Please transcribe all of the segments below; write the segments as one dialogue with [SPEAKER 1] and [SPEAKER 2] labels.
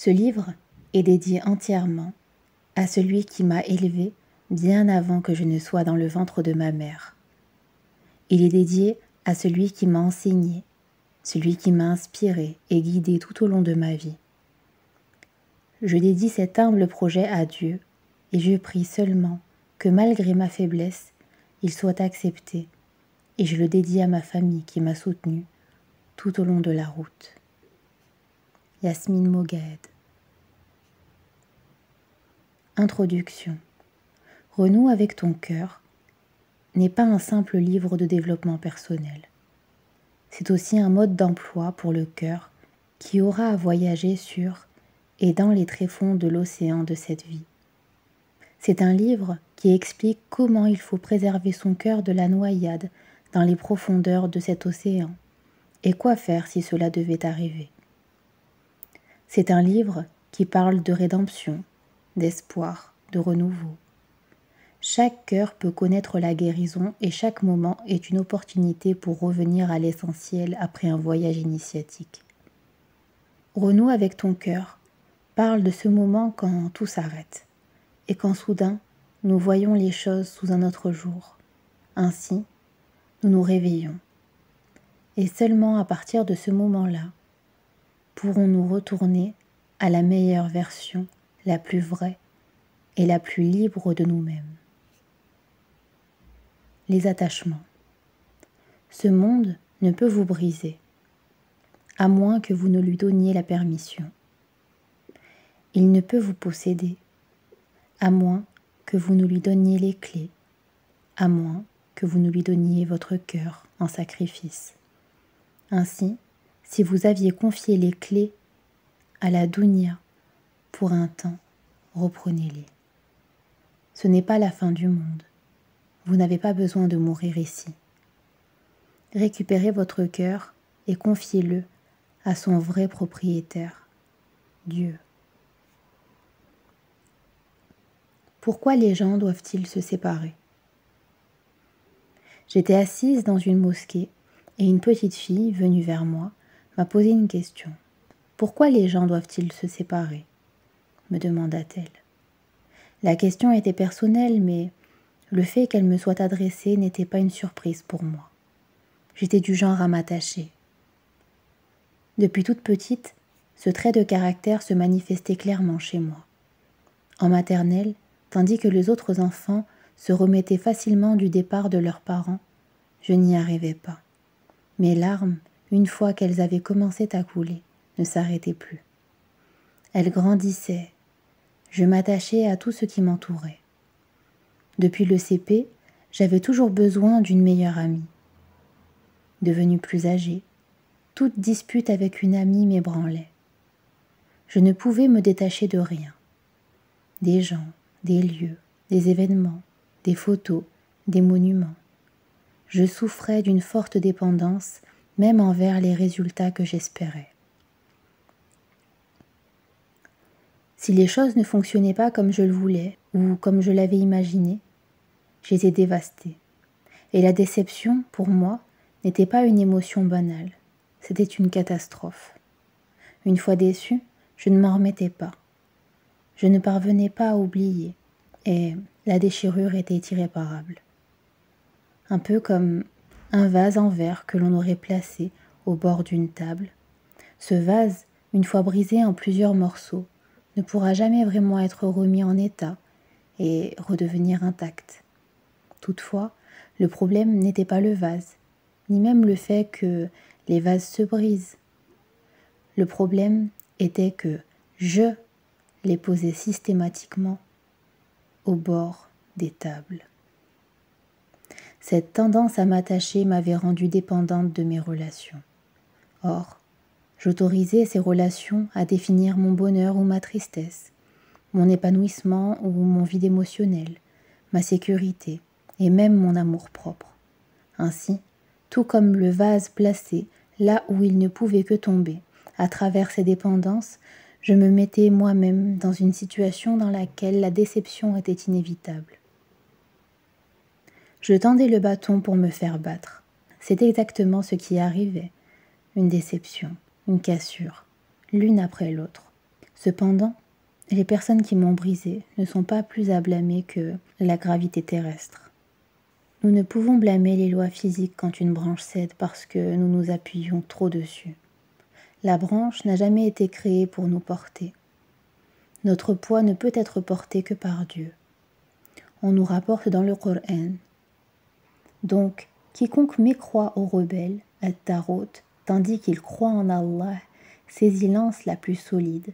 [SPEAKER 1] Ce livre est dédié entièrement à celui qui m'a élevé bien avant que je ne sois dans le ventre de ma mère. Il est dédié à celui qui m'a enseigné, celui qui m'a inspiré et guidé tout au long de ma vie. Je dédie cet humble projet à Dieu et je prie seulement que malgré ma faiblesse, il soit accepté et je le dédie à ma famille qui m'a soutenu tout au long de la route. Yasmine Mogaed Introduction. Renoue avec ton cœur n'est pas un simple livre de développement personnel. C'est aussi un mode d'emploi pour le cœur qui aura à voyager sur et dans les tréfonds de l'océan de cette vie. C'est un livre qui explique comment il faut préserver son cœur de la noyade dans les profondeurs de cet océan et quoi faire si cela devait arriver. C'est un livre qui parle de rédemption, d'espoir, de renouveau. Chaque cœur peut connaître la guérison et chaque moment est une opportunité pour revenir à l'essentiel après un voyage initiatique. Renoue avec ton cœur parle de ce moment quand tout s'arrête et quand soudain nous voyons les choses sous un autre jour. Ainsi, nous nous réveillons. Et seulement à partir de ce moment-là, pourrons-nous retourner à la meilleure version, la plus vraie et la plus libre de nous-mêmes. Les attachements. Ce monde ne peut vous briser, à moins que vous ne lui donniez la permission. Il ne peut vous posséder, à moins que vous ne lui donniez les clés, à moins que vous ne lui donniez votre cœur en sacrifice. Ainsi, si vous aviez confié les clés à la Dounia pour un temps, reprenez-les. Ce n'est pas la fin du monde. Vous n'avez pas besoin de mourir ici. Récupérez votre cœur et confiez-le à son vrai propriétaire, Dieu. Pourquoi les gens doivent-ils se séparer? J'étais assise dans une mosquée et une petite fille venue vers moi m'a posé une question. Pourquoi les gens doivent-ils se séparer? me demanda-t-elle. La question était personnelle, mais le fait qu'elle me soit adressée n'était pas une surprise pour moi. J'étais du genre à m'attacher. Depuis toute petite, ce trait de caractère se manifestait clairement chez moi. En maternelle, tandis que les autres enfants se remettaient facilement du départ de leurs parents, je n'y arrivais pas. Mes larmes une fois qu'elles avaient commencé à couler, ne s'arrêtaient plus. Elles grandissaient. Je m'attachais à tout ce qui m'entourait. Depuis le CP, j'avais toujours besoin d'une meilleure amie. Devenue plus âgée, toute dispute avec une amie m'ébranlait. Je ne pouvais me détacher de rien. Des gens, des lieux, des événements, des photos, des monuments. Je souffrais d'une forte dépendance même envers les résultats que j'espérais. Si les choses ne fonctionnaient pas comme je le voulais ou comme je l'avais imaginé, j'étais dévastée. Et la déception, pour moi, n'était pas une émotion banale, c'était une catastrophe. Une fois déçue, je ne m'en remettais pas. Je ne parvenais pas à oublier, et la déchirure était irréparable. Un peu comme un vase en verre que l'on aurait placé au bord d'une table. Ce vase, une fois brisé en plusieurs morceaux, ne pourra jamais vraiment être remis en état et redevenir intact. Toutefois, le problème n'était pas le vase, ni même le fait que les vases se brisent. Le problème était que je les posais systématiquement au bord des tables. Cette tendance à m'attacher m'avait rendue dépendante de mes relations. Or, j'autorisais ces relations à définir mon bonheur ou ma tristesse, mon épanouissement ou mon vide émotionnel, ma sécurité et même mon amour-propre. Ainsi, tout comme le vase placé là où il ne pouvait que tomber, à travers ces dépendances, je me mettais moi-même dans une situation dans laquelle la déception était inévitable. Je tendais le bâton pour me faire battre. C'est exactement ce qui arrivait. Une déception, une cassure, l'une après l'autre. Cependant, les personnes qui m'ont brisé ne sont pas plus à blâmer que la gravité terrestre. Nous ne pouvons blâmer les lois physiques quand une branche cède parce que nous nous appuyons trop dessus. La branche n'a jamais été créée pour nous porter. Notre poids ne peut être porté que par Dieu. On nous rapporte dans le Coran. Donc, quiconque mécroit aux rebelles, à Tarot, tandis qu'il croit en Allah, saisit l'anse la plus solide,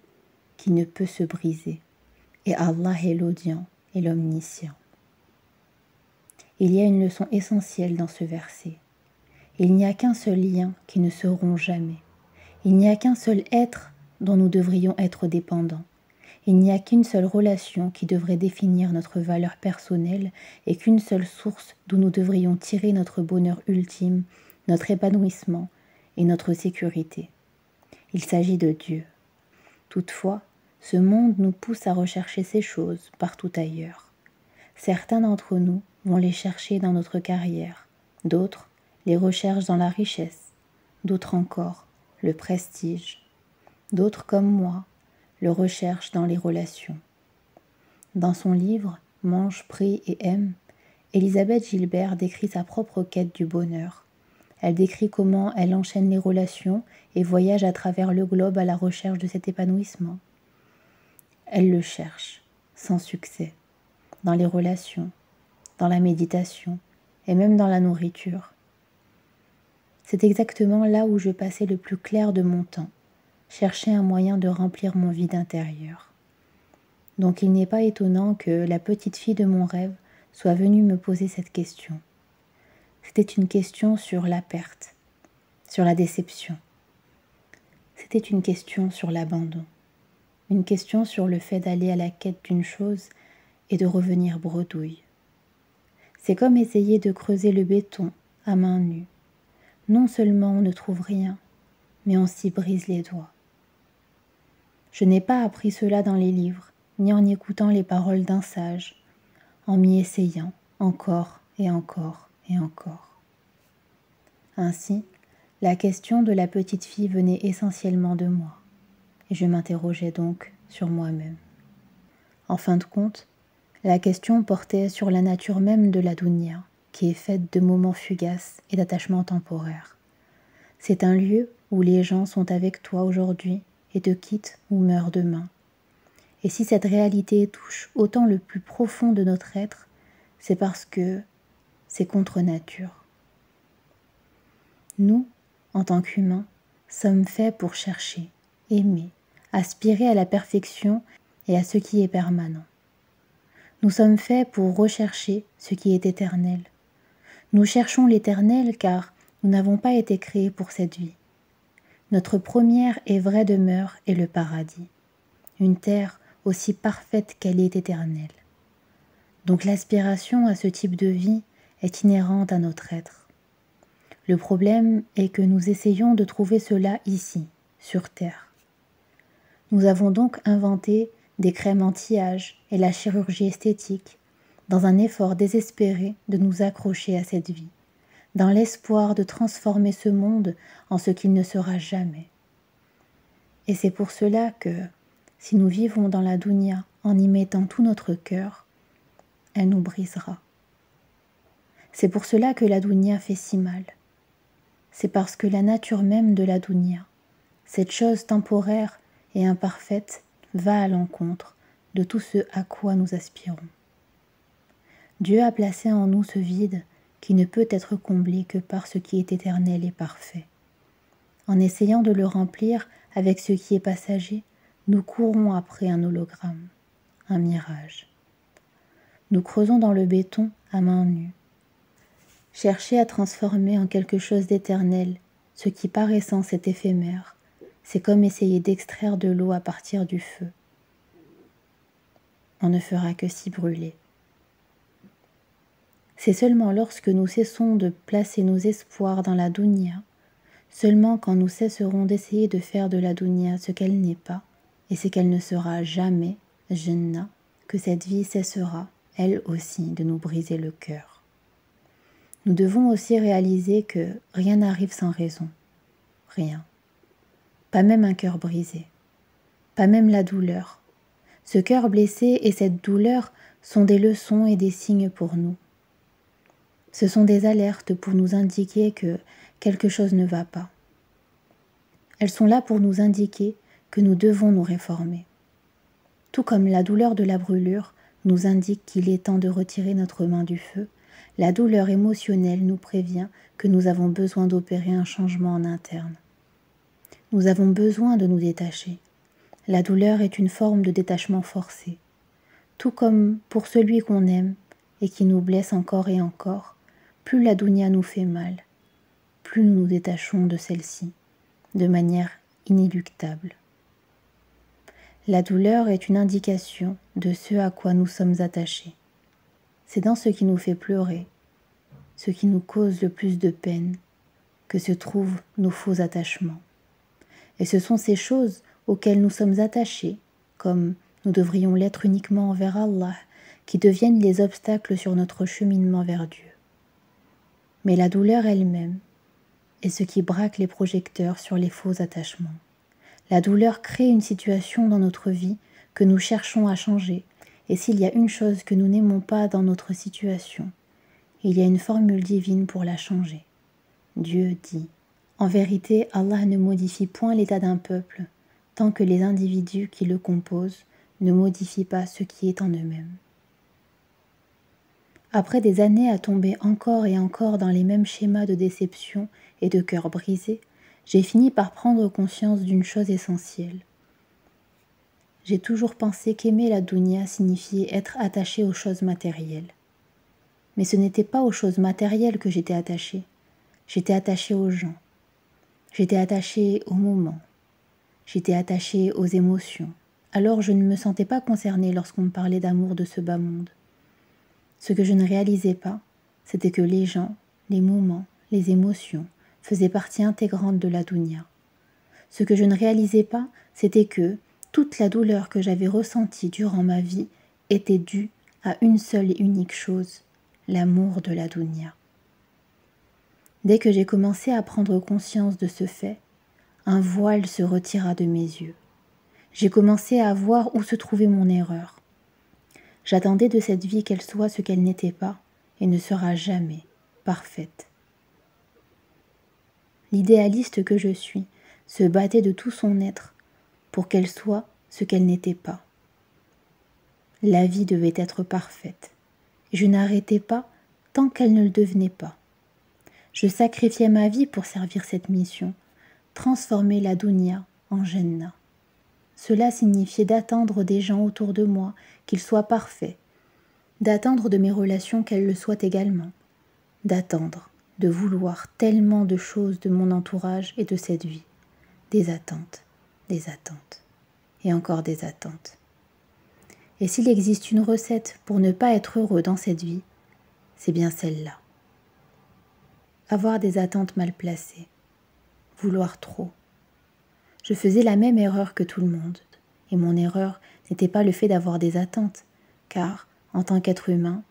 [SPEAKER 1] qui ne peut se briser. Et Allah est l'audient et l'omniscient. Il y a une leçon essentielle dans ce verset. Il n'y a qu'un seul lien qui ne se rompt jamais. Il n'y a qu'un seul être dont nous devrions être dépendants. Il n'y a qu'une seule relation qui devrait définir notre valeur personnelle et qu'une seule source d'où nous devrions tirer notre bonheur ultime, notre épanouissement et notre sécurité. Il s'agit de Dieu. Toutefois, ce monde nous pousse à rechercher ces choses partout ailleurs. Certains d'entre nous vont les chercher dans notre carrière, d'autres les recherchent dans la richesse, d'autres encore le prestige, d'autres comme moi le recherche dans les relations. Dans son livre Mange, prie et aime, Elisabeth Gilbert décrit sa propre quête du bonheur. Elle décrit comment elle enchaîne les relations et voyage à travers le globe à la recherche de cet épanouissement. Elle le cherche, sans succès, dans les relations, dans la méditation et même dans la nourriture. C'est exactement là où je passais le plus clair de mon temps chercher un moyen de remplir mon vide intérieur. Donc il n'est pas étonnant que la petite fille de mon rêve soit venue me poser cette question. C'était une question sur la perte, sur la déception. C'était une question sur l'abandon, une question sur le fait d'aller à la quête d'une chose et de revenir bredouille. C'est comme essayer de creuser le béton à main nue. Non seulement on ne trouve rien, mais on s'y brise les doigts. Je n'ai pas appris cela dans les livres, ni en écoutant les paroles d'un sage, en m'y essayant encore et encore et encore. Ainsi, la question de la petite fille venait essentiellement de moi, et je m'interrogeais donc sur moi-même. En fin de compte, la question portait sur la nature même de la dounia, qui est faite de moments fugaces et d'attachements temporaires. C'est un lieu où les gens sont avec toi aujourd'hui et te quitte ou meurt demain. Et si cette réalité touche autant le plus profond de notre être, c'est parce que c'est contre nature. Nous, en tant qu'humains, sommes faits pour chercher, aimer, aspirer à la perfection et à ce qui est permanent. Nous sommes faits pour rechercher ce qui est éternel. Nous cherchons l'éternel car nous n'avons pas été créés pour cette vie notre première et vraie demeure est le paradis, une terre aussi parfaite qu'elle est éternelle. Donc l'aspiration à ce type de vie est inhérente à notre être. Le problème est que nous essayons de trouver cela ici, sur Terre. Nous avons donc inventé des crèmes anti-âge et la chirurgie esthétique dans un effort désespéré de nous accrocher à cette vie dans l'espoir de transformer ce monde en ce qu'il ne sera jamais. Et c'est pour cela que, si nous vivons dans la dounia en y mettant tout notre cœur, elle nous brisera. C'est pour cela que la dounia fait si mal. C'est parce que la nature même de la dounia, cette chose temporaire et imparfaite, va à l'encontre de tout ce à quoi nous aspirons. Dieu a placé en nous ce vide qui ne peut être comblé que par ce qui est éternel et parfait. En essayant de le remplir avec ce qui est passager, nous courons après un hologramme, un mirage. Nous creusons dans le béton à main nue. Chercher à transformer en quelque chose d'éternel ce qui par essence est éphémère, c'est comme essayer d'extraire de l'eau à partir du feu. On ne fera que s'y brûler. C'est seulement lorsque nous cessons de placer nos espoirs dans la dounia, seulement quand nous cesserons d'essayer de faire de la dounia ce qu'elle n'est pas, et ce qu'elle ne sera jamais, Jannah, que cette vie cessera, elle aussi, de nous briser le cœur. Nous devons aussi réaliser que rien n'arrive sans raison. Rien. Pas même un cœur brisé. pas même la douleur. Ce cœur blessé et cette douleur sont des leçons et des signes pour nous. Ce sont des alertes pour nous indiquer que quelque chose ne va pas. Elles sont là pour nous indiquer que nous devons nous réformer. Tout comme la douleur de la brûlure nous indique qu'il est temps de retirer notre main du feu, la douleur émotionnelle nous prévient que nous avons besoin d'opérer un changement en interne. Nous avons besoin de nous détacher. La douleur est une forme de détachement forcé. Tout comme pour celui qu'on aime et qui nous blesse encore et encore, plus la dounia nous fait mal, plus nous nous détachons de celle-ci, de manière inéluctable. La douleur est une indication de ce à quoi nous sommes attachés. C'est dans ce qui nous fait pleurer, ce qui nous cause le plus de peine, que se trouvent nos faux attachements. Et ce sont ces choses auxquelles nous sommes attachés, comme nous devrions l'être uniquement envers Allah, qui deviennent les obstacles sur notre cheminement vers Dieu. Mais la douleur elle-même est ce qui braque les projecteurs sur les faux attachements. La douleur crée une situation dans notre vie que nous cherchons à changer, et s'il y a une chose que nous n'aimons pas dans notre situation, il y a une formule divine pour la changer. Dieu dit En vérité, Allah ne modifie point l'état d'un peuple tant que les individus qui le composent ne modifient pas ce qui est en eux-mêmes. Après des années à tomber encore et encore dans les mêmes schémas de déception et de cœur brisé, j'ai fini par prendre conscience d'une chose essentielle. J'ai toujours pensé qu'aimer la dounia signifiait être attaché aux choses matérielles. Mais ce n'était pas aux choses matérielles que j'étais attaché. J'étais attaché aux gens. J'étais attaché aux moments. J'étais attaché aux émotions. Alors je ne me sentais pas concernée lorsqu'on me parlait d'amour de ce bas monde. Ce que je ne réalisais pas, c'était que les gens, les moments, les émotions faisaient partie intégrante de la dounia. Ce que je ne réalisais pas, c'était que, toute la douleur que j'avais ressentie durant ma vie était due à une seule et unique chose, l'amour de la Dounia. Dès que j'ai commencé à prendre conscience de ce fait, un voile se retira de mes yeux. J'ai commencé à voir où se trouvait mon erreur. J'attendais de cette vie qu'elle soit ce qu'elle n'était pas et ne sera jamais parfaite. L'idéaliste que je suis se battait de tout son être pour qu'elle soit ce qu'elle n'était pas. La vie devait être parfaite, je n'arrêtais pas tant qu'elle ne le devenait pas. Je sacrifiais ma vie pour servir cette mission, transformer la dunya en Jannah. Cela signifiait d'attendre des gens autour de moi qu'ils soient parfaits, d'attendre de mes relations qu'elles le soient également, d'attendre, de vouloir tellement de choses de mon entourage et de cette vie, des attentes des attentes et encore des attentes. Et s'il existe une recette pour ne pas être heureux dans cette vie, c'est bien celle-là. Avoir des attentes mal placées, vouloir trop. Je faisais la même erreur que tout le monde, et mon erreur n'était pas le fait d'avoir des attentes, car, en tant qu'être humain,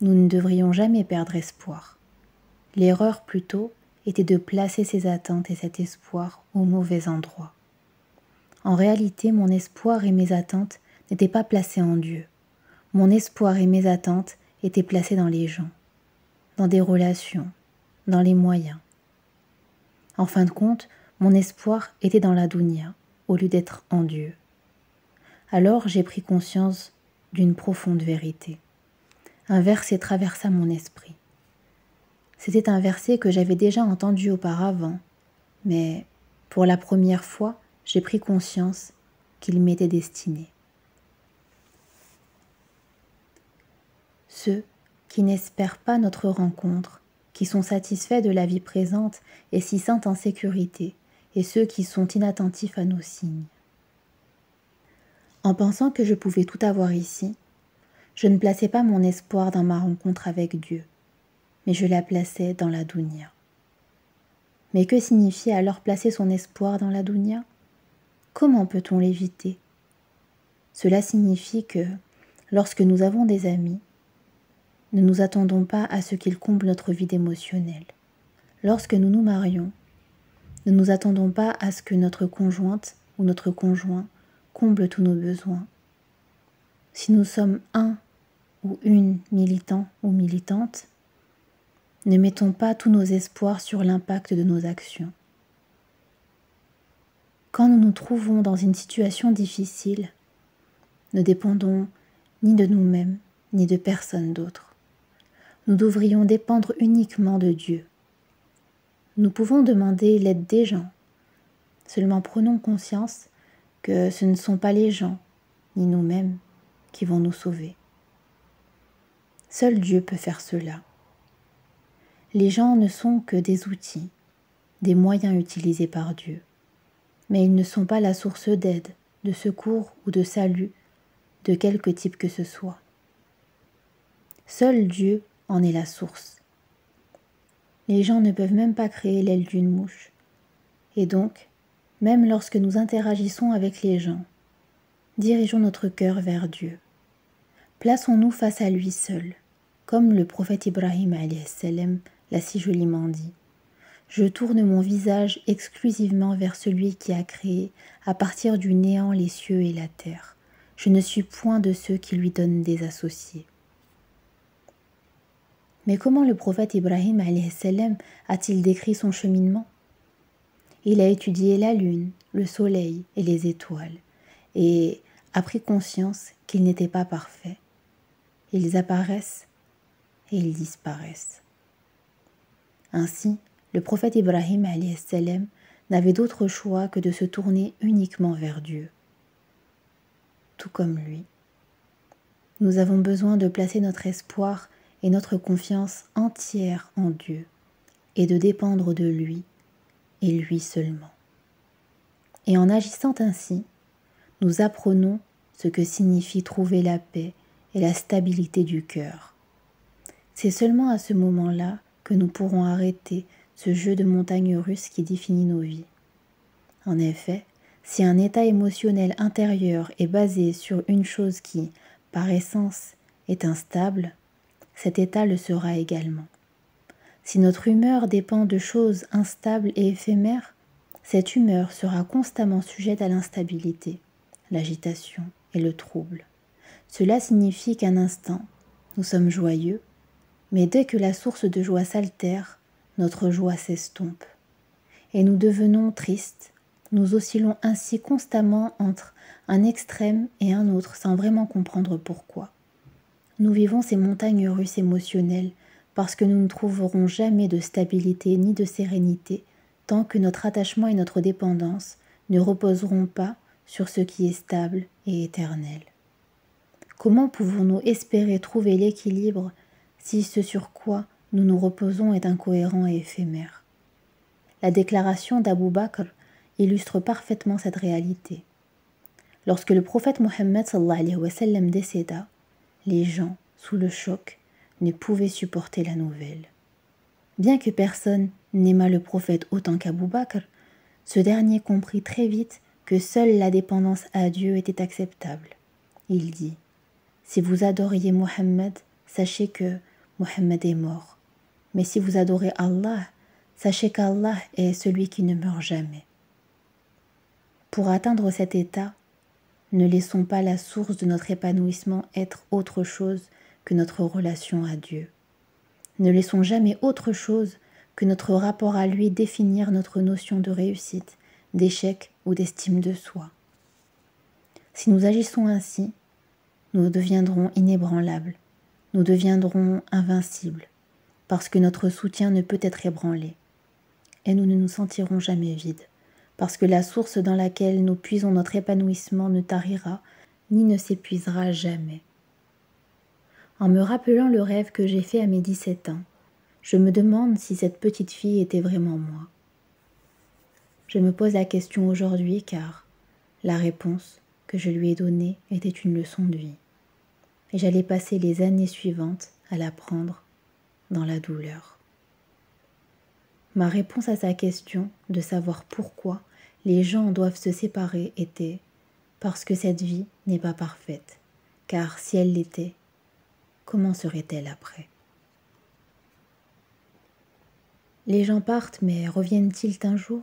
[SPEAKER 1] nous ne devrions jamais perdre espoir. L'erreur plutôt était de placer ces attentes et cet espoir au mauvais endroit. En réalité, mon espoir et mes attentes n'étaient pas placés en Dieu. Mon espoir et mes attentes étaient placés dans les gens, dans des relations, dans les moyens. En fin de compte, mon espoir était dans la dounia, au lieu d'être en Dieu. Alors j'ai pris conscience d'une profonde vérité. Un verset traversa mon esprit. C'était un verset que j'avais déjà entendu auparavant, mais pour la première fois, j'ai pris conscience qu'il m'était destiné. Ceux qui n'espèrent pas notre rencontre, qui sont satisfaits de la vie présente et s'y sentent en sécurité, et ceux qui sont inattentifs à nos signes. En pensant que je pouvais tout avoir ici, je ne plaçais pas mon espoir dans ma rencontre avec Dieu, mais je la plaçais dans la dounia. Mais que signifiait alors placer son espoir dans la dounia Comment peut-on l'éviter? Cela signifie que, lorsque nous avons des amis, ne nous attendons pas à ce qu'ils comblent notre vide émotionnelle. Lorsque nous nous marions, ne nous attendons pas à ce que notre conjointe ou notre conjoint comble tous nos besoins. Si nous sommes un ou une militant ou militante, ne mettons pas tous nos espoirs sur l'impact de nos actions. Quand nous nous trouvons dans une situation difficile, ne dépendons ni de nous-mêmes, ni de personne d'autre. Nous devrions dépendre uniquement de Dieu. Nous pouvons demander l'aide des gens. Seulement prenons conscience que ce ne sont pas les gens, ni nous-mêmes, qui vont nous sauver. Seul Dieu peut faire cela. Les gens ne sont que des outils, des moyens utilisés par Dieu mais ils ne sont pas la source d'aide, de secours ou de salut de quelque type que ce soit. Seul Dieu en est la source. Les gens ne peuvent même pas créer l'aile d'une mouche. Et donc, même lorsque nous interagissons avec les gens, dirigeons notre cœur vers Dieu. Plaçons-nous face à lui seul, comme le prophète Ibrahim l'a si joliment dit je tourne mon visage exclusivement vers celui qui a créé à partir du néant les cieux et la terre. Je ne suis point de ceux qui lui donnent des associés. Mais comment le prophète Ibrahim a-t-il décrit son cheminement? Il a étudié la lune, le soleil et les étoiles, et a pris conscience qu'ils n'étaient pas parfaits. Ils apparaissent et ils disparaissent. Ainsi, le prophète Ibrahim n'avait d'autre choix que de se tourner uniquement vers Dieu. Tout comme lui. Nous avons besoin de placer notre espoir et notre confiance entière en Dieu et de dépendre de lui et lui seulement. Et en agissant ainsi, nous apprenons ce que signifie trouver la paix et la stabilité du cœur. C'est seulement à ce moment-là que nous pourrons arrêter ce jeu de montagne russe qui définit nos vies. En effet, si un état émotionnel intérieur est basé sur une chose qui, par essence, est instable, cet état le sera également. Si notre humeur dépend de choses instables et éphémères, cette humeur sera constamment sujette à l'instabilité, l'agitation et le trouble. Cela signifie qu'un instant, nous sommes joyeux, mais dès que la source de joie s'altère, notre joie s'estompe. Et nous devenons tristes, nous oscillons ainsi constamment entre un extrême et un autre sans vraiment comprendre pourquoi. Nous vivons ces montagnes russes émotionnelles parce que nous ne trouverons jamais de stabilité ni de sérénité tant que notre attachement et notre dépendance ne reposeront pas sur ce qui est stable et éternel. Comment pouvons-nous espérer trouver l'équilibre si ce sur quoi nous nous reposons est incohérent et éphémère? La déclaration d'Abu Bakr illustre parfaitement cette réalité. Lorsque le prophète Mohammed décéda, les gens, sous le choc, ne pouvaient supporter la nouvelle. Bien que personne n'aimât le prophète autant qu'Abu Bakr, ce dernier comprit très vite que seule la dépendance à Dieu était acceptable. Il dit Si vous adoriez Mohammed, sachez que Mohammed est mort. Mais si vous adorez Allah, sachez qu'Allah est celui qui ne meurt jamais. Pour atteindre cet état, ne laissons pas la source de notre épanouissement être autre chose que notre relation à Dieu. Ne laissons jamais autre chose que notre rapport à lui définir notre notion de réussite, d'échec ou d'estime de soi. Si nous agissons ainsi, nous deviendrons inébranlables, nous deviendrons invincibles, parce que notre soutien ne peut être ébranlé. Et nous ne nous sentirons jamais vides, parce que la source dans laquelle nous puisons notre épanouissement ne tarira, ni ne s'épuisera jamais. En me rappelant le rêve que j'ai fait à mes 17 ans, je me demande si cette petite fille était vraiment moi. Je me pose la question aujourd'hui car la réponse que je lui ai donnée était une leçon de vie. Et j'allais passer les années suivantes à l'apprendre dans la douleur. Ma réponse à sa question de savoir pourquoi les gens doivent se séparer était parce que cette vie n'est pas parfaite, car si elle l'était, comment serait-elle après? Les gens partent, mais reviennent-ils un jour?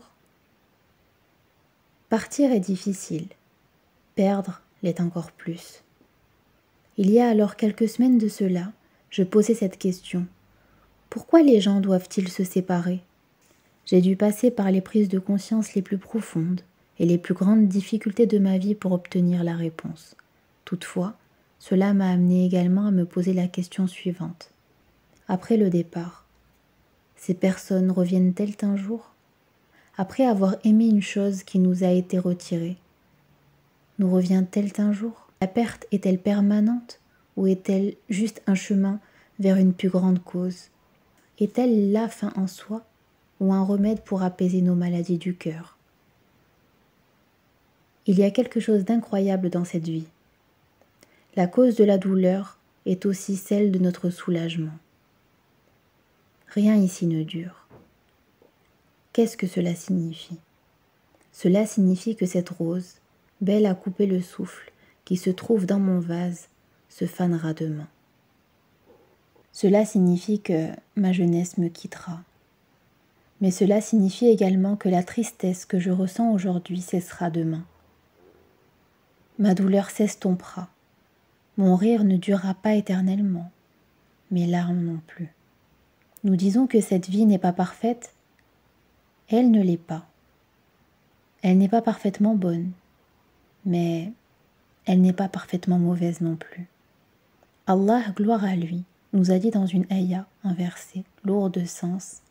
[SPEAKER 1] Partir est difficile. perdre l'est encore plus. Il y a alors quelques semaines de cela, je posais cette question. Pourquoi les gens doivent-ils se séparer? J'ai dû passer par les prises de conscience les plus profondes et les plus grandes difficultés de ma vie pour obtenir la réponse. Toutefois, cela m'a amené également à me poser la question suivante. Après le départ, ces personnes reviennent-elles un jour? Après avoir aimé une chose qui nous a été retirée, nous revient-elle un jour? La perte est-elle permanente ou est-elle juste un chemin vers une plus grande cause? Est-elle la fin en soi? Ou un remède pour apaiser nos maladies du cœur Il y a quelque chose d'incroyable dans cette vie. La cause de la douleur est aussi celle de notre soulagement. Rien ici ne dure. Qu'est-ce que cela signifie? Cela signifie que cette rose, belle à couper le souffle, qui se trouve dans mon vase, se fanera demain. Cela signifie que ma jeunesse me quittera. Mais cela signifie également que la tristesse que je ressens aujourd'hui cessera demain. Ma douleur s'estompera. Mon rire ne durera pas éternellement, mes larmes non plus. Nous disons que cette vie n'est pas parfaite. Elle ne l'est pas. Elle n'est pas parfaitement bonne, mais elle n'est pas parfaitement mauvaise non plus. Allah, gloire à lui, nous a dit dans une ayah, un verset lourd de sens,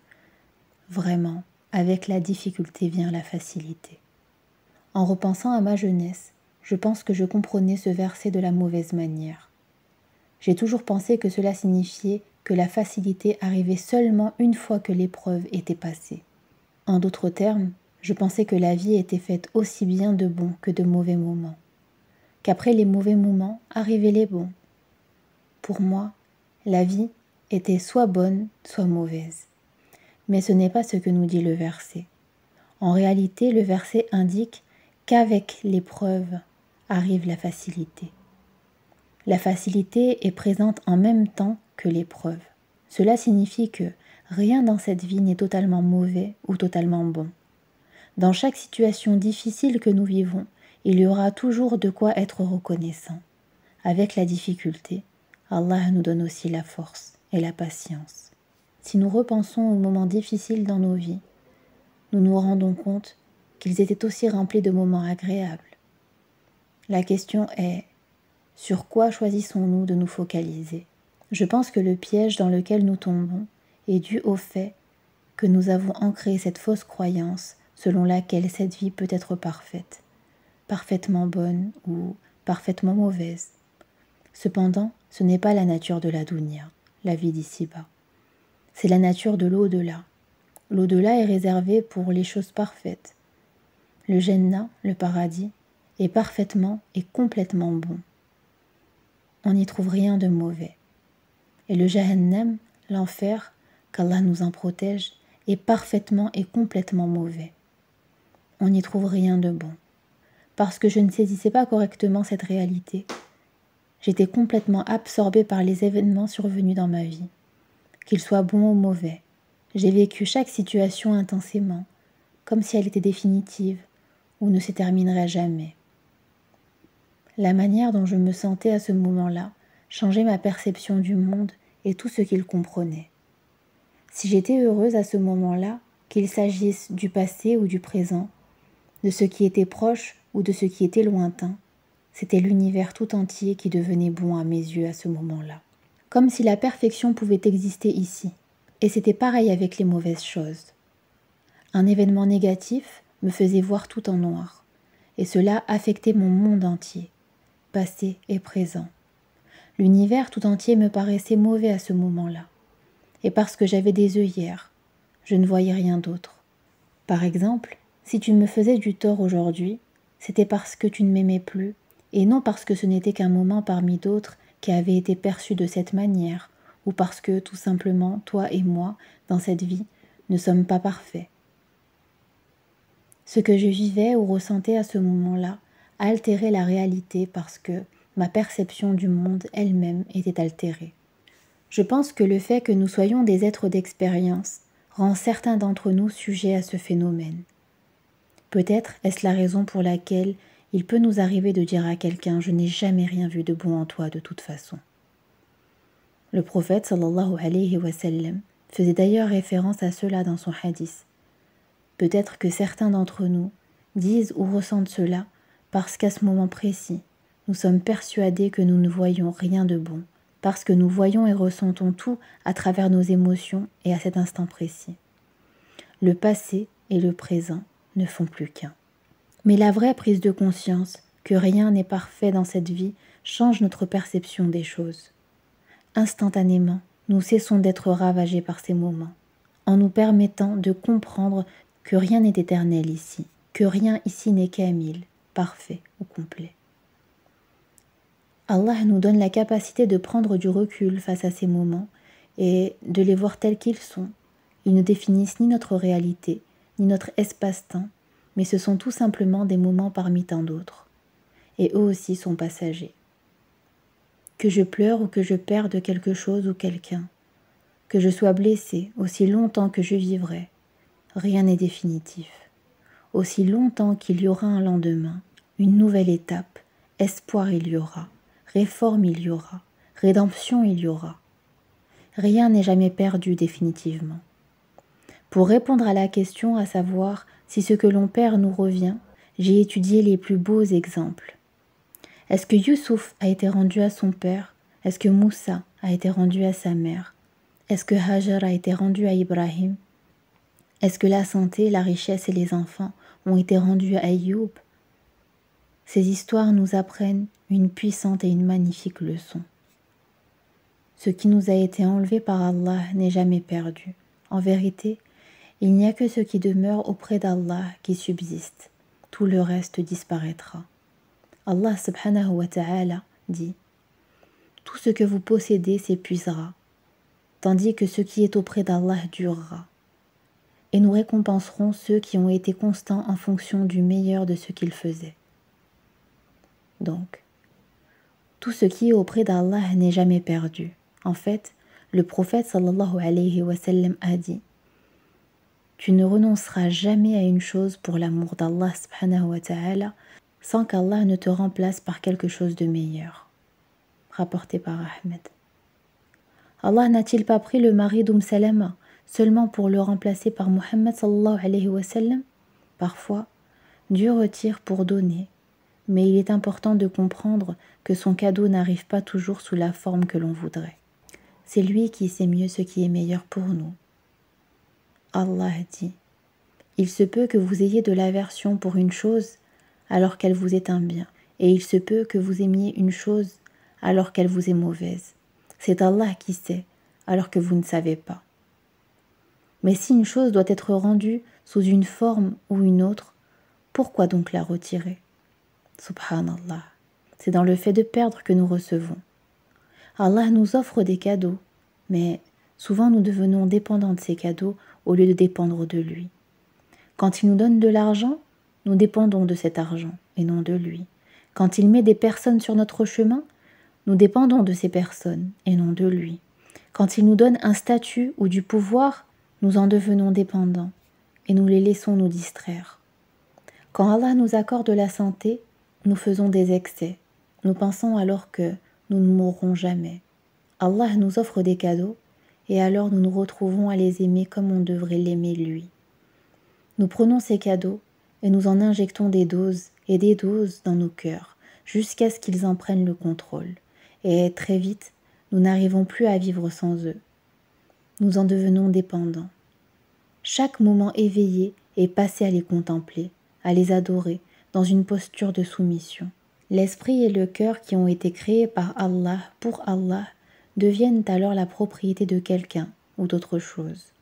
[SPEAKER 1] Vraiment, avec la difficulté vient la facilité. En repensant à ma jeunesse, je pense que je comprenais ce verset de la mauvaise manière. J'ai toujours pensé que cela signifiait que la facilité arrivait seulement une fois que l'épreuve était passée. En d'autres termes, je pensais que la vie était faite aussi bien de bons que de mauvais moments, qu'après les mauvais moments arrivaient les bons. Pour moi, la vie était soit bonne, soit mauvaise. Mais ce n'est pas ce que nous dit le verset. En réalité, le verset indique qu'avec l'épreuve arrive la facilité. La facilité est présente en même temps que l'épreuve. Cela signifie que rien dans cette vie n'est totalement mauvais ou totalement bon. Dans chaque situation difficile que nous vivons, il y aura toujours de quoi être reconnaissant. Avec la difficulté, Allah nous donne aussi la force et la patience. Si nous repensons aux moments difficiles dans nos vies, nous nous rendons compte qu'ils étaient aussi remplis de moments agréables. La question est, sur quoi choisissons-nous de nous focaliser? Je pense que le piège dans lequel nous tombons est dû au fait que nous avons ancré cette fausse croyance selon laquelle cette vie peut être parfaite, parfaitement bonne ou parfaitement mauvaise. Cependant, ce n'est pas la nature de la dounia, la vie d'ici-bas. C'est la nature de l'au-delà. L'au-delà est réservé pour les choses parfaites. Le Jannah, le paradis, est parfaitement et complètement bon. On n'y trouve rien de mauvais. Et le Jahannam, l'enfer, qu'Allah nous en protège, est parfaitement et complètement mauvais. On n'y trouve rien de bon. Parce que je ne saisissais pas correctement cette réalité. J'étais complètement absorbée par les événements survenus dans ma vie. Qu'ils soient bons ou mauvais, j'ai vécu chaque situation intensément, comme si elle était définitive ou ne se terminerait jamais. La manière dont je me sentais à ce moment-là changeait ma perception du monde et tout ce qu'il comprenait. Si j'étais heureuse à ce moment-là, qu'il s'agisse du passé ou du présent, de ce qui était proche ou de ce qui était lointain, c'était l'univers tout entier qui devenait bon à mes yeux à ce moment-là. Comme si la perfection pouvait exister ici. Et c'était pareil avec les mauvaises choses. Un événement négatif me faisait voir tout en noir, et cela affectait mon monde entier, passé et présent. L'univers tout entier me paraissait mauvais à ce moment-là. Et parce que j'avais des œillères, je ne voyais rien d'autre. Par exemple, si tu me faisais du tort aujourd'hui, c'était parce que tu ne m'aimais plus, et non parce que ce n'était qu'un moment parmi d'autres qui avait été perçu de cette manière, ou parce que, tout simplement, toi et moi, dans cette vie, ne sommes pas parfaits. Ce que je vivais ou ressentais à ce moment-là altérait la réalité parce que, ma perception du monde elle-même était altérée. Je pense que le fait que nous soyons des êtres d'expérience rend certains d'entre nous sujets à ce phénomène. Peut-être est-ce la raison pour laquelle il peut nous arriver de dire à quelqu'un Je n'ai jamais rien vu de bon en toi de toute façon. Le prophète sallallahu alayhi wa sallam faisait d'ailleurs référence à cela dans son hadith. Peut-être que certains d'entre nous disent ou ressentent cela parce qu'à ce moment précis, nous sommes persuadés que nous ne voyons rien de bon, parce que nous voyons et ressentons tout à travers nos émotions et à cet instant précis. Le passé et le présent ne font plus qu'un. Mais la vraie prise de conscience que rien n'est parfait dans cette vie change notre perception des choses. Instantanément, nous cessons d'être ravagés par ces moments, en nous permettant de comprendre que rien n'est éternel ici, que rien ici n'est qu'Amil, parfait ou complet. Allah nous donne la capacité de prendre du recul face à ces moments et de les voir tels qu'ils sont. Ils ne définissent ni notre réalité, ni notre espace-temps, mais ce sont tout simplement des moments parmi tant d'autres. Et eux aussi sont passagers. Que je pleure ou que je perde quelque chose ou quelqu'un, que je sois blessé aussi longtemps que je vivrai, rien n'est définitif. Aussi longtemps qu'il y aura un lendemain, une nouvelle étape, espoir il y aura, réforme il y aura, rédemption il y aura. Rien n'est jamais perdu définitivement. Pour répondre à la question à savoir si ce que l'on perd nous revient, j'ai étudié les plus beaux exemples. Est-ce que Youssouf a été rendu à son père? Est-ce que Moussa a été rendu à sa mère? Est-ce que Hajar a été rendu à Ibrahim? Est-ce que la santé, la richesse et les enfants ont été rendus à Ayoub? Ces histoires nous apprennent une puissante et une magnifique leçon. Ce qui nous a été enlevé par Allah n'est jamais perdu. En vérité, il n'y a que ce qui demeure auprès d'Allah qui subsiste. Tout le reste disparaîtra. Allah subhanahu wa ta'ala dit Tout ce que vous possédez s'épuisera, tandis que ce qui est auprès d'Allah durera. Et nous récompenserons ceux qui ont été constants en fonction du meilleur de ce qu'ils faisaient. Donc, tout ce qui est auprès d'Allah n'est jamais perdu. En fait, le prophète a dit Tu ne renonceras jamais à une chose pour l'amour d'Allah subhanahu wa ta'ala sans qu'Allah ne te remplace par quelque chose de meilleur. Rapporté par Ahmed. Allah n'a-t-il pas pris le mari d'Umm Salama seulement pour le remplacer par Muhammad sallallahu Parfois, Dieu retire pour donner, mais il est important de comprendre que son cadeau n'arrive pas toujours sous la forme que l'on voudrait. C'est lui qui sait mieux ce qui est meilleur pour nous. Allah dit Il se peut que vous ayez de l'aversion pour une chose alors qu'elle vous est un bien, et il se peut que vous aimiez une chose alors qu'elle vous est mauvaise. C'est Allah qui sait, alors que vous ne savez pas. Mais si une chose doit être rendue sous une forme ou une autre, pourquoi donc la retirer? Subhanallah, c'est dans le fait de perdre que nous recevons. Allah nous offre des cadeaux, mais souvent nous devenons dépendants de ces cadeaux au lieu de dépendre de lui. Quand il nous donne de l'argent, nous dépendons de cet argent et non de lui. Quand il met des personnes sur notre chemin, nous dépendons de ces personnes et non de lui. Quand il nous donne un statut ou du pouvoir, nous en devenons dépendants et nous les laissons nous distraire. Quand Allah nous accorde la santé, nous faisons des excès. Nous pensons alors que nous ne mourrons jamais. Allah nous offre des cadeaux et alors nous nous retrouvons à les aimer comme on devrait l'aimer lui. Nous prenons ces cadeaux et nous en injectons des doses et des doses dans nos cœurs, jusqu'à ce qu'ils en prennent le contrôle. Et très vite, nous n'arrivons plus à vivre sans eux. Nous en devenons dépendants. Chaque moment éveillé est passé à les contempler, à les adorer, dans une posture de soumission. L'esprit et le cœur qui ont été créés par Allah pour Allah deviennent alors la propriété de quelqu'un ou d'autre chose.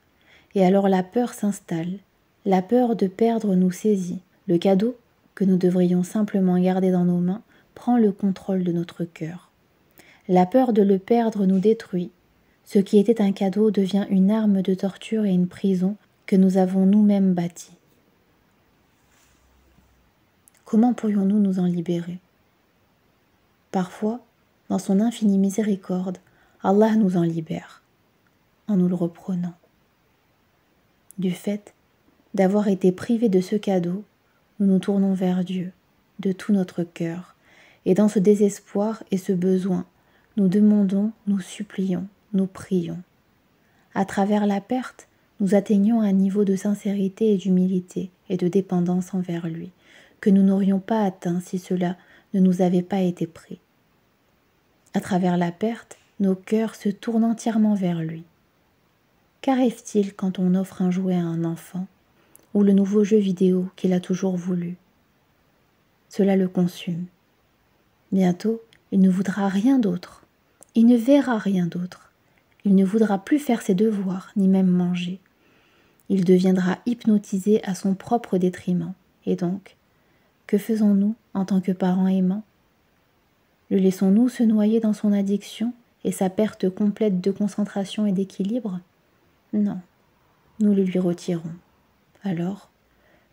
[SPEAKER 1] Et alors la peur s'installe, la peur de perdre nous saisit. Le cadeau, que nous devrions simplement garder dans nos mains, prend le contrôle de notre cœur. La peur de le perdre nous détruit. Ce qui était un cadeau devient une arme de torture et une prison que nous avons nous-mêmes bâtie. Comment pourrions-nous nous en libérer? Parfois, dans son infinie miséricorde, Allah nous en libère, en nous le reprenant. Du fait d'avoir été privés de ce cadeau, nous nous tournons vers Dieu, de tout notre cœur, et dans ce désespoir et ce besoin, nous demandons, nous supplions, nous prions. À travers la perte, nous atteignons un niveau de sincérité et d'humilité et de dépendance envers lui, que nous n'aurions pas atteint si cela ne nous avait pas été pris. À travers la perte, nos cœurs se tournent entièrement vers lui. Qu'arrive-t-il quand on offre un jouet à un enfant ou le nouveau jeu vidéo qu'il a toujours voulu? Cela le consume. Bientôt, il ne voudra rien d'autre. Il ne verra rien d'autre. Il ne voudra plus faire ses devoirs, ni même manger. Il deviendra hypnotisé à son propre détriment. Et donc, que faisons-nous en tant que parents aimants? Le laissons-nous se noyer dans son addiction et sa perte complète de concentration et d'équilibre Non, nous le lui retirons. Alors,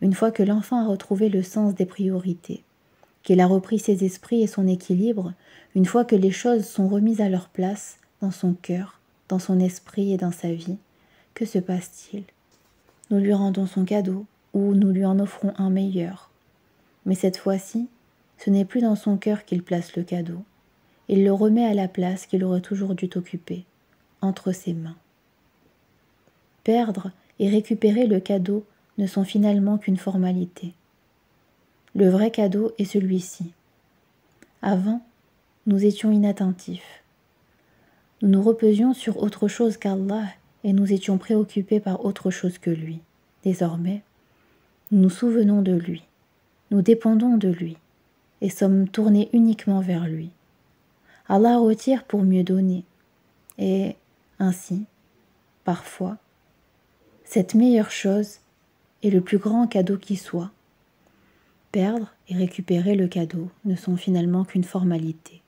[SPEAKER 1] une fois que l'enfant a retrouvé le sens des priorités, qu'il a repris ses esprits et son équilibre, une fois que les choses sont remises à leur place dans son cœur, dans son esprit et dans sa vie, que se passe-t-il? Nous lui rendons son cadeau ou nous lui en offrons un meilleur. Mais cette fois-ci, ce n'est plus dans son cœur qu'il place le cadeau. Il le remet à la place qu'il aurait toujours dû occuper, entre ses mains. Perdre et récupérer le cadeau ne sont finalement qu'une formalité. Le vrai cadeau est celui-ci. Avant, nous étions inattentifs. Nous nous reposions sur autre chose qu'Allah et nous étions préoccupés par autre chose que lui. Désormais, nous nous souvenons de lui, nous dépendons de lui et sommes tournés uniquement vers lui. Allah retire pour mieux donner. Et ainsi, parfois, cette meilleure chose est le plus grand cadeau qui soit. Perdre et récupérer le cadeau ne sont finalement qu'une formalité.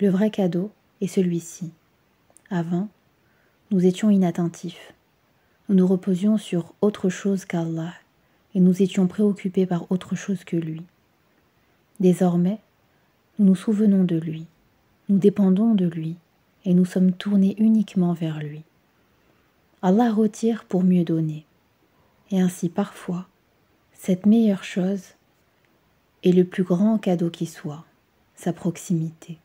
[SPEAKER 1] Le vrai cadeau est celui-ci. Avant, nous étions inattentifs. Nous nous reposions sur autre chose qu'Allah et nous étions préoccupés par autre chose que lui. Désormais, nous nous souvenons de lui, nous dépendons de lui et nous sommes tournés uniquement vers lui. Allah retire pour mieux donner. Et ainsi parfois, cette meilleure chose est le plus grand cadeau qui soit, sa proximité.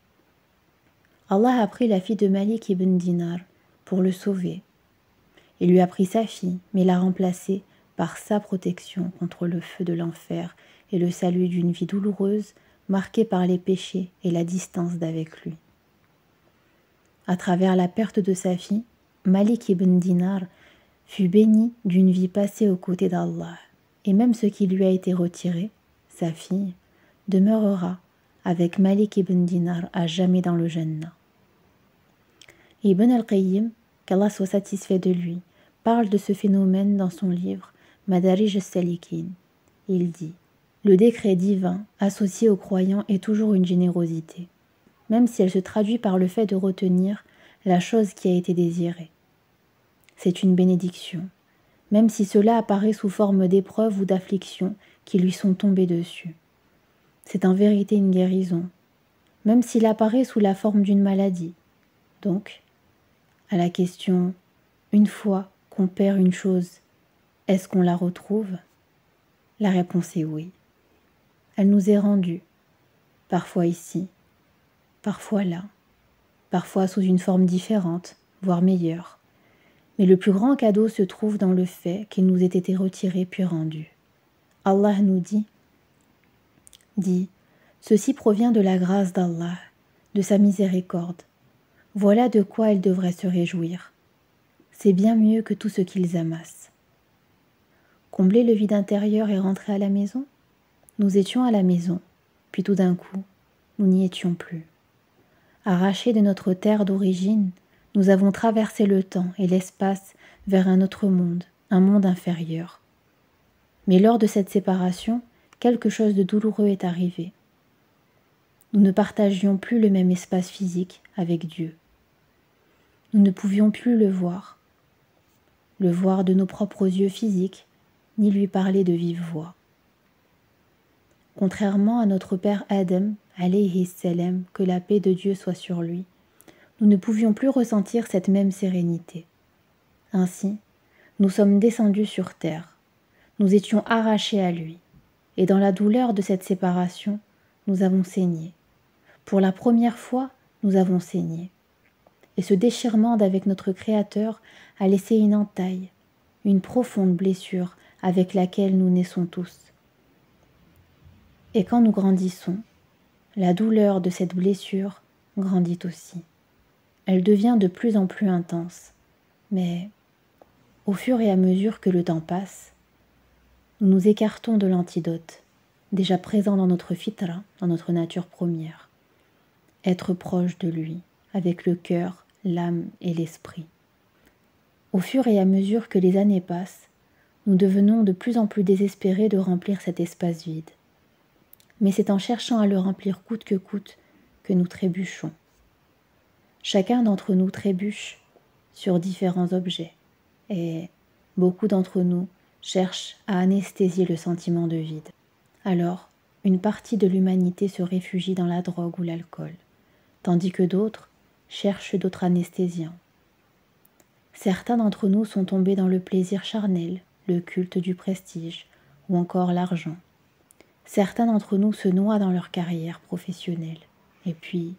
[SPEAKER 1] Allah a pris la fille de Malik ibn Dinar pour le sauver. Il lui a pris sa fille, mais l'a remplacée par sa protection contre le feu de l'enfer et le salut d'une vie douloureuse marquée par les péchés et la distance d'avec lui. À travers la perte de sa fille, Malik ibn Dinar fut béni d'une vie passée aux côtés d'Allah et même ce qui lui a été retiré, sa fille, demeurera avec Malik ibn Dinar à jamais dans le Jannah. Ibn al-Qayyim, qu'Allah soit satisfait de lui, parle de ce phénomène dans son livre Madarij al-Salikin. Il dit Le décret divin associé aux croyants est toujours une générosité, même si elle se traduit par le fait de retenir la chose qui a été désirée. C'est une bénédiction, même si cela apparaît sous forme d'épreuves ou d'afflictions qui lui sont tombées dessus. C'est en vérité une guérison, même s'il apparaît sous la forme d'une maladie. Donc, à la question une fois qu'on perd une chose, est-ce qu'on la retrouve? La réponse est oui. Elle nous est rendue, parfois ici, parfois là, parfois sous une forme différente, voire meilleure. Mais le plus grand cadeau se trouve dans le fait qu'il nous ait été retiré puis rendu. Allah nous dit dit Ceci provient de la grâce d'Allah, de sa miséricorde. Voilà de quoi ils devraient se réjouir. C'est bien mieux que tout ce qu'ils amassent. Combler le vide intérieur et rentrer à la maison? Nous étions à la maison, puis tout d'un coup, nous n'y étions plus. Arrachés de notre terre d'origine, nous avons traversé le temps et l'espace vers un autre monde, un monde inférieur. Mais lors de cette séparation, quelque chose de douloureux est arrivé. Nous ne partagions plus le même espace physique avec Dieu. Nous ne pouvions plus le voir, le voir de nos propres yeux physiques, ni lui parler de vive voix. Contrairement à notre père Adam, que la paix de Dieu soit sur lui, nous ne pouvions plus ressentir cette même sérénité. Ainsi, nous sommes descendus sur terre, nous étions arrachés à lui, et dans la douleur de cette séparation, nous avons saigné. Pour la première fois, nous avons saigné. Et ce déchirement d'avec notre Créateur a laissé une entaille, une profonde blessure avec laquelle nous naissons tous. Et quand nous grandissons, la douleur de cette blessure grandit aussi. Elle devient de plus en plus intense, mais au fur et à mesure que le temps passe, nous nous écartons de l'antidote, déjà présent dans notre fitra, dans notre nature première. Être proche de lui, avec le cœur, l'âme et l'esprit. Au fur et à mesure que les années passent, nous devenons de plus en plus désespérés de remplir cet espace vide. Mais c'est en cherchant à le remplir coûte que coûte que nous trébuchons. Chacun d'entre nous trébuche sur différents objets et beaucoup d'entre nous cherchent à anesthésier le sentiment de vide. Alors, une partie de l'humanité se réfugie dans la drogue ou l'alcool, tandis que d'autres cherchent d'autres anesthésiens. Certains d'entre nous sont tombés dans le plaisir charnel, le culte du prestige ou encore l'argent. Certains d'entre nous se noient dans leur carrière professionnelle. Et puis,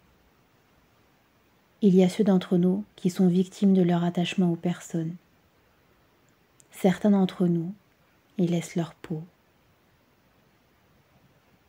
[SPEAKER 1] il y a ceux d'entre nous qui sont victimes de leur attachement aux personnes. Certains d'entre nous y laissent leur peau